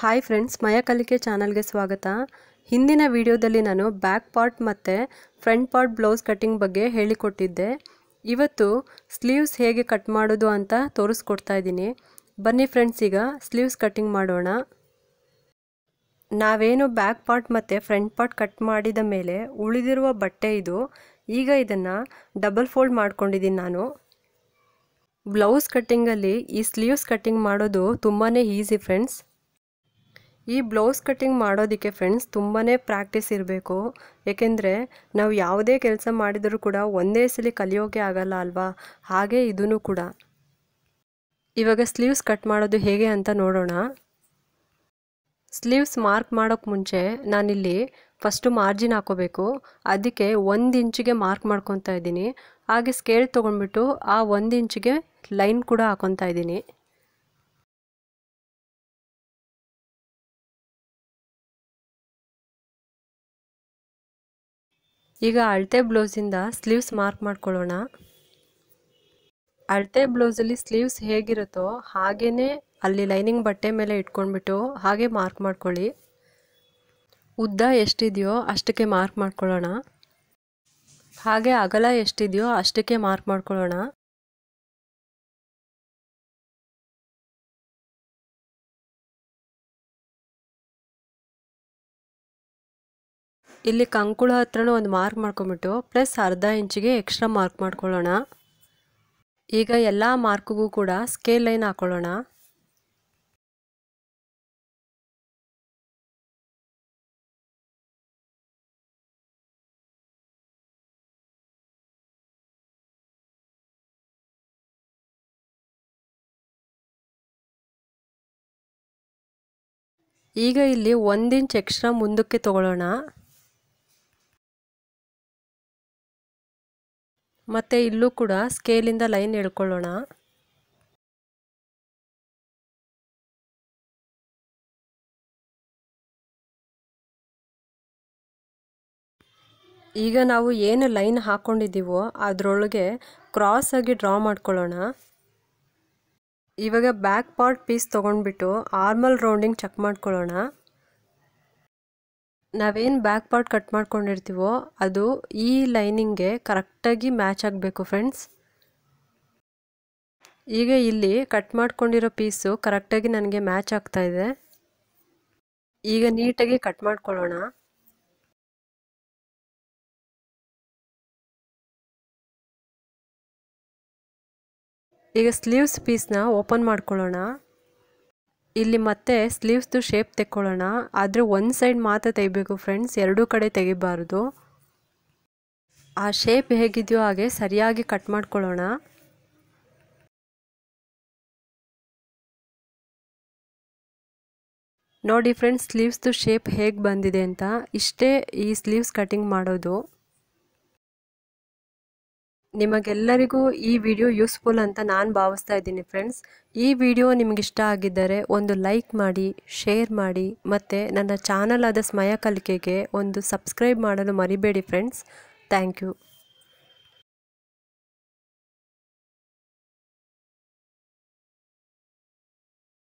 Hi friends ಮಯ ಕಲಿಕೆ ಚಾನಲ್ಗೆ ಸ್ವಾಗತ. ಹಿಂದಿನ ವಿಡಿಯೋದಲ್ಲಿ ನಾನು ಬ್ಯಾಕ್ ಪಾರ್ಟ್ ಮತ್ತು ಫ್ರಂಟ್ ಪಾರ್ಟ್ ಬ್ಲೌಸ್ ಕಟ್ಟಿಂಗ್ ಬಗ್ಗೆ ಹೇಳಿಕೊಟ್ಟಿದ್ದೆ. ಇವತ್ತು ಸ್ಲೀವ್ಸ್ ಹೇಗೆ ಕಟ್ ಮಾಡೋದು ಅಂತ ತೋರಿಸ್ಕೊಡ್ತಾ ಇದ್ದೀನಿ. ಬನ್ನಿ ಫ್ರೆಂಡ್ಸ್ ಈಗ ಸ್ಲೀವ್ಸ್ ಕಟ್ಟಿಂಗ್ ಮಾಡೋಣ. ನಾವೇನು ಬ್ಯಾಕ್ ಪಾರ್ಟ್ ಮತ್ತು ಫ್ರಂಟ್ ಪಾರ್ಟ್ ಕಟ್ ಮಾಡಿದ ಮೇಲೆ ಉಳಿದಿರುವ ಬಟ್ಟೆ ಇದು, ಈಗ ಇದನ್ನು ಡಬಲ್ ಫೋಲ್ಡ್ ಮಾಡ್ಕೊಂಡಿದ್ದೀನಿ ನಾನು. ಬ್ಲೌಸ್ ಕಟ್ಟಿಂಗಲ್ಲಿ ಈ ಸ್ಲೀವ್ಸ್ ಕಟ್ಟಿಂಗ್ ಮಾಡೋದು ತುಂಬಾ ಈಸಿ ಫ್ರೆಂಡ್ಸ್ ಈ ಬ್ಲೌಸ್ ಕಟ್ಟಿಂಗ್ ಮಾಡೋದಕ್ಕೆ ಫ್ರೆಂಡ್ಸ್ ತುಂಬಾ ಪ್ರಾಕ್ಟೀಸ್ ಇರಬೇಕು. ಏಕೆಂದರೆ ನಾವು ಯಾವುದೇ ಕೆಲಸ ಮಾಡಿದರೂ ಕೂಡ ಒಂದೇ ಸಲ ಕಲಿಯೋಕೆ ಆಗಲ್ಲ ಅಲ್ವಾ? ಹಾಗೆ ಇದೂ ಕೂಡ. ಇವಾಗ ಸ್ಲೀವ್ಸ್ ಕಟ್ ಮಾಡೋದು ಹೇಗೆ ಅಂತ ನೋಡೋಣ. ಸ್ಲೀವ್ಸ್ ಮಾರ್ಕ್ ಮಾಡೋಕ್ಕೆ ಮುಂಚೆ ನಾನಿಲ್ಲಿ ಫಸ್ಟು ಮಾರ್ಜಿನ್ ಹಾಕೋಬೇಕು. ಅದಕ್ಕೆ ಒಂದು ಇಂಚಿಗೆ ಮಾರ್ಕ್ ಮಾಡ್ಕೊತಾ ಇದ್ದೀನಿ. ಹಾಗೆ ಸ್ಕೇಲ್ ತೊಗೊಂಡ್ಬಿಟ್ಟು ಆ ಒಂದು ಇಂಚಿಗೆ ಲೈನ್ ಕೂಡ ಹಾಕೊತಾ ಇದ್ದೀನಿ. ಈಗ ಅಳತೆ ಬ್ಲೌಸಿಂದ ಸ್ಲೀವ್ಸ್ ಮಾರ್ಕ್ ಮಾಡ್ಕೊಳ್ಳೋಣ. ಅಳತೆ ಬ್ಲೌಸಲ್ಲಿ ಸ್ಲೀವ್ಸ್ ಹೇಗಿರುತ್ತೋ ಹಾಗೇ ಅಲ್ಲಿ ಲೈನಿಂಗ್ ಬಟ್ಟೆ ಮೇಲೆ ಇಟ್ಕೊಂಡ್ಬಿಟ್ಟು ಹಾಗೆ ಮಾರ್ಕ್ ಮಾಡ್ಕೊಳ್ಳಿ. ಉದ್ದ ಎಷ್ಟಿದೆಯೋ ಅಷ್ಟಕ್ಕೆ ಮಾರ್ಕ್ ಮಾಡ್ಕೊಳ್ಳೋಣ. ಹಾಗೆ ಅಗಲ ಎಷ್ಟಿದೆಯೋ ಅಷ್ಟಕ್ಕೆ ಮಾರ್ಕ್ ಮಾಡ್ಕೊಳ್ಳೋಣ. ಇಲ್ಲಿ ಕಂಕುಳ ಹತ್ರನೂ ಒಂದು ಮಾರ್ಕ್ ಮಾಡ್ಕೊಂಬಿಟ್ಟು ಪ್ಲಸ್ ಅರ್ಧ ಇಂಚಿಗೆ ಎಕ್ಸ್ಟ್ರಾ ಮಾರ್ಕ್ ಮಾಡ್ಕೊಳ್ಳೋಣ. ಈಗ ಎಲ್ಲ ಮಾರ್ಕ್ಗೂ ಕೂಡ ಸ್ಕೇಲ್ ಲೈನ್ ಹಾಕೊಳ್ಳೋಣ. ಈಗ ಇಲ್ಲಿ ಒಂದಿಂಚ್ ಎಕ್ಸ್ಟ್ರಾ ಮುಂದಕ್ಕೆ ತಗೊಳ್ಳೋಣ. ಮತ್ತು ಇಲ್ಲೂ ಕೂಡ ಸ್ಕೇಲಿಂದ ಲೈನ್ ಎಳ್ಕೊಳ್ಳೋಣ ಈಗ ನಾವು ಏನು ಲೈನ್ ಹಾಕ್ಕೊಂಡಿದ್ದೀವೋ ಅದರೊಳಗೆ ಕ್ರಾಸ್ ಆಗಿ ಡ್ರಾ ಮಾಡ್ಕೊಳ್ಳೋಣ. ಇವಾಗ ಬ್ಯಾಕ್ ಪಾರ್ಟ್ ಪೀಸ್ ತೊಗೊಂಡ್ಬಿಟ್ಟು ಆರ್ಮಲ್ ರೌಂಡಿಂಗ್ ಚೆಕ್ ಮಾಡ್ಕೊಳ್ಳೋಣ. ನಾವೇನು ಬ್ಯಾಕ್ ಪಾರ್ಟ್ ಕಟ್ ಮಾಡ್ಕೊಂಡಿರ್ತೀವೋ ಅದು ಈ ಲೈನಿಂಗ್ಗೆ ಕರೆಕ್ಟಾಗಿ ಮ್ಯಾಚ್ ಆಗಬೇಕು ಫ್ರೆಂಡ್ಸ್ ಈಗ ಇಲ್ಲಿ ಕಟ್ ಮಾಡ್ಕೊಂಡಿರೋ ಪೀಸು ಕರೆಕ್ಟಾಗಿ ನನಗೆ ಮ್ಯಾಚ್ ಆಗ್ತಾ ಇದೆ. ಈಗ ನೀಟಾಗಿ ಕಟ್ ಮಾಡ್ಕೊಳ್ಳೋಣ. ಈಗ ಸ್ಲೀವ್ಸ್ ಪೀಸ್ನ ಓಪನ್ ಮಾಡ್ಕೊಳ್ಳೋಣ. ಇಲ್ಲಿ ಮತ್ತೆ ಸ್ಲೀವ್ಸ್ದು ಶೇಪ್ ತೆಕ್ಕೊಳ್ಳೋಣ. ಆದರೆ ಒಂದು ಸೈಡ್ ಮಾತ್ರ ತೆಗಿಬೇಕು ಫ್ರೆಂಡ್ಸ್ ಎರಡೂ ಕಡೆ ತೆಗಿಬಾರ್ದು. ಆ ಶೇಪ್ ಹೇಗಿದೆಯೋ ಹಾಗೆ ಸರಿಯಾಗಿ ಕಟ್ ಮಾಡ್ಕೊಳ್ಳೋಣ. ನೋಡಿ ಫ್ರೆಂಡ್ಸ್ ಸ್ಲೀವ್ಸ್ದು ಶೇಪ್ ಹೇಗೆ ಬಂದಿದೆ ಅಂತ. ಇಷ್ಟೇ ಈ ಸ್ಲೀವ್ಸ್ ಕಟಿಂಗ್ ಮಾಡೋದು. ನಿಮಗೆಲ್ಲರಿಗೂ ಈ ವಿಡಿಯೋ ಯೂಸ್ಫುಲ್ ಅಂತ ನಾನು ಭಾವಿಸ್ತಾ ಇದ್ದೀನಿ ಫ್ರೆಂಡ್ಸ್. ಈ ವಿಡಿಯೋ ನಿಮ್ಗೆ ಇಷ್ಟ ಆಗಿದ್ದರೆ ಒಂದು ಲೈಕ್ ಮಾಡಿ, ಶೇರ್ ಮಾಡಿ, ಮತ್ತು ನನ್ನ ಚಾನಲ್ ಆದ ಸ್ಮಯ ಕಲಿಕೆಗೆ ಒಂದು ಸಬ್ಸ್ಕ್ರೈಬ್ ಮಾಡಲು ಮರಿಬೇಡಿ ಫ್ರೆಂಡ್ಸ್. Thank you.